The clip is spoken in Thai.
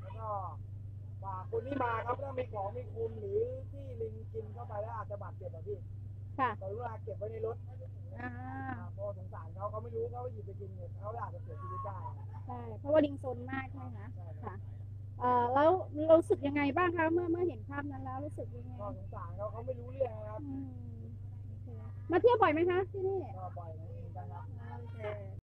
แล้วก็ฝากคนที่มาครับถ้ามีของมีคุมหรือที่ลิงกินเข้าไปแล้วอาจจะบาดเจ็บอะพี่ค่ะกรุณาเก็บไว้ในรถอ่าเพราะสงสารเขาเขาไม่รู้เขาหยิบไปกินเนี่ยเขาอาจจะเสียชีวิตได้ใช่เพราะว่าลิงโซนมากใช่ไหมคะค่ะเอ่อแล้วรู้สึกยังไงบ้างคะเมื่อเมื่อเห็นภาพนั้นแล้วรู้สึกยังไงก็สงสารเขาเขาไม่รู้เรื่องนะครับอืมโอเคมาเที่ยวบ่อยไหมคะที่นี่ก็ปล่อยนะเหมือนกันครับ โอเค